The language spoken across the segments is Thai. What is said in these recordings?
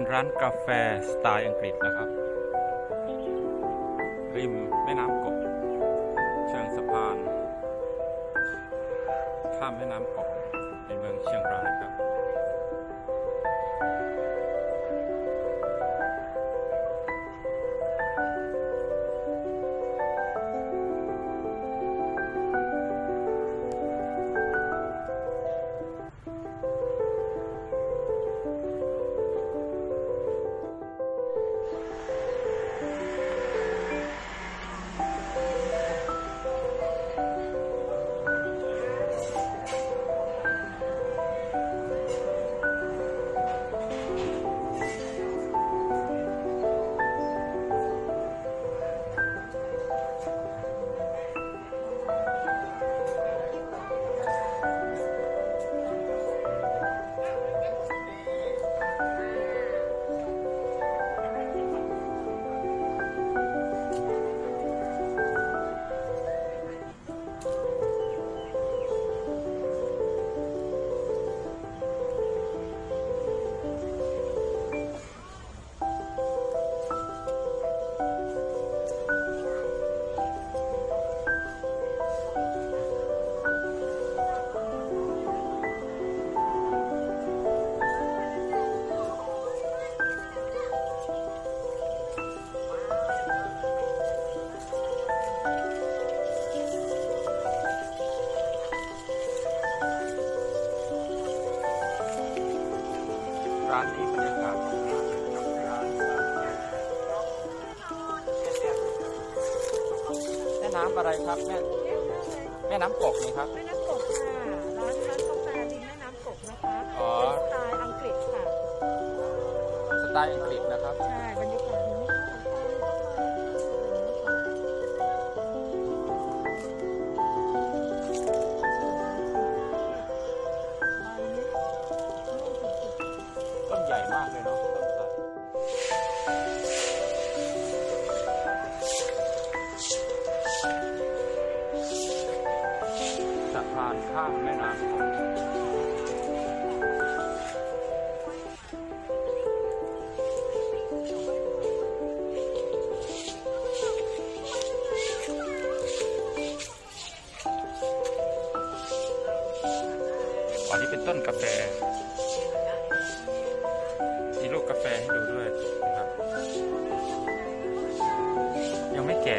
เป็นร้านกาแฟสไตล์อังกฤษนะครับ ริมแม่น้ำกบ เชิงสะพาน ข้ามแม่น้ำกบในเมืองเชียงรายครับ ร้านนี้บรรยากาศดีมากเลยครับร้านแม่น้ำอะไรครับแม่แม่น้ำกกนี่ครับ แม่น้ำกบค่ะ ร้านร้านกาแฟริมแม่น้ำกบนะคะอ๋อสไตล์อังกฤษค่ะ สไตล์อังกฤษนะครับ ใช่ บรรยากาศ ข้ามแม่น้ำอันนี้เป็นต้นกาแฟ มีลูกกาแฟให้ดูด้วยนะครับ ยังไม่แก่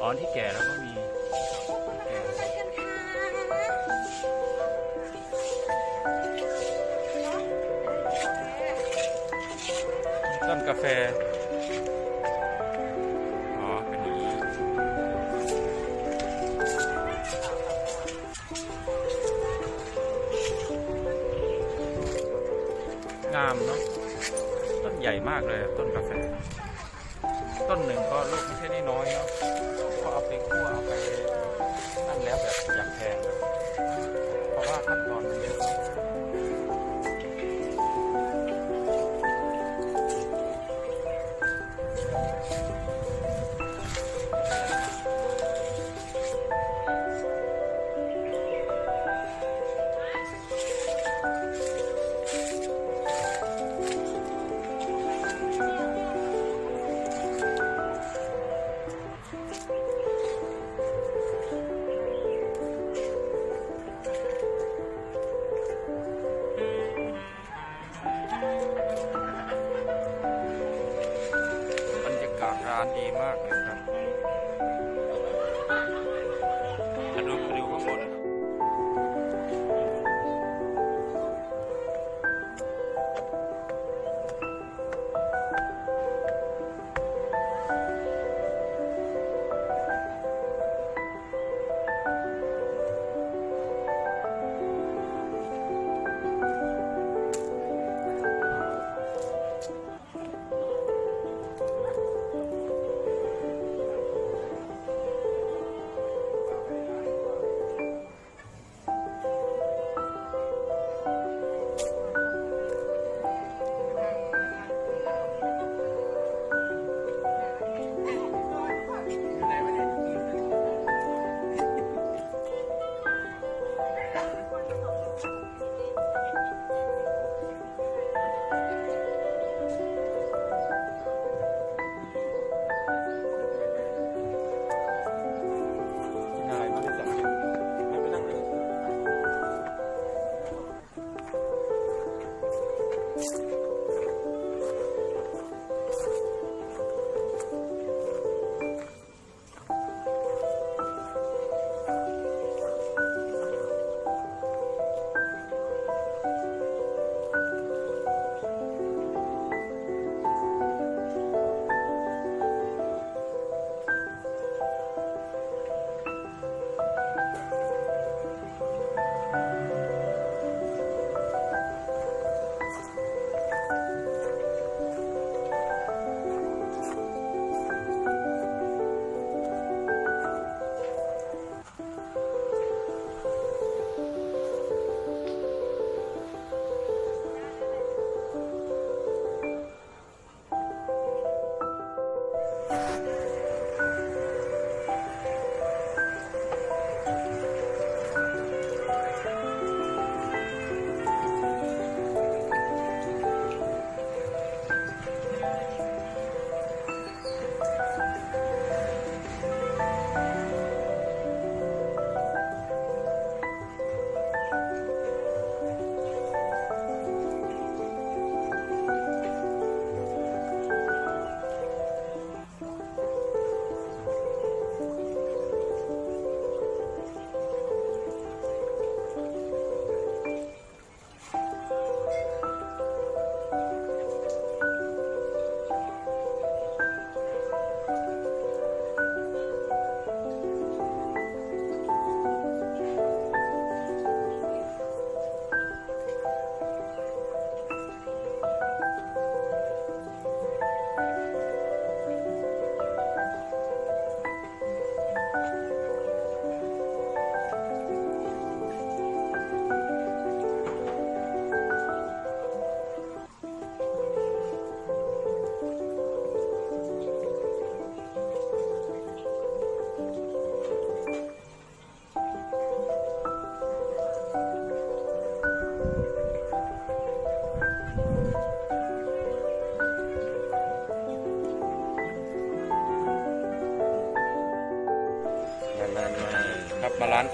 อ๋อที่แก่แล้วก็มี กาแฟ อ๋อ เป็นอย่างนี้ งามเนาะ ต้นใหญ่มากเลยต้นกาแฟ ต้นหนึ่งก็ลูกไม่ใช่น้อยเนาะ ก็เอาไปคั่วเอาไปนั่นแล้วแบบอย่างแพงานดีมากเลย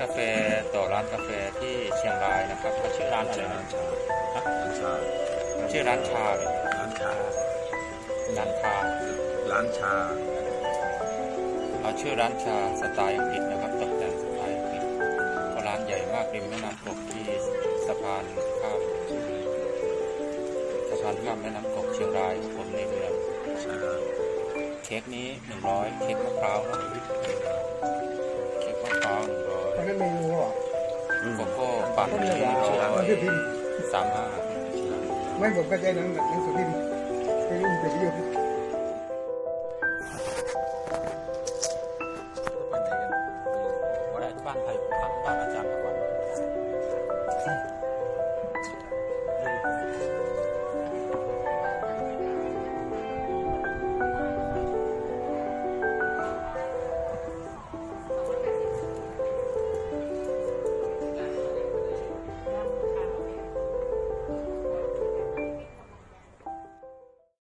กาแฟต่อร้านกาแฟที่เชียงรายนะครับเขาชื่อร้านอะไรนะร้านชาชื่อร้านชาเลยร้านชาร้านชาร้านชาเอาชื่อร้านชาสไตล์อังกฤษนะครับตกแต่งสไตล์อังกฤษก็ร้านใหญ่มากริมแม่น้ำกกที่สะพานข้ามสะพานข้ามแม่น้ำกกเชียงรายครับผมในเมืองชาเค้กนี้หนึ่งร้อยเค้กมะพร้าวครั นึ่งร้อยตอนนั้นเมนูเหรอโกโก้ปั่นต้นหเนื้นึ่องร้หอยนังสือพิมพ์สามห้าไม่ผมก็ใจหนังหนังสือพิมพ์ไปรุ่นไปเยอะ